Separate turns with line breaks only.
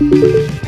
you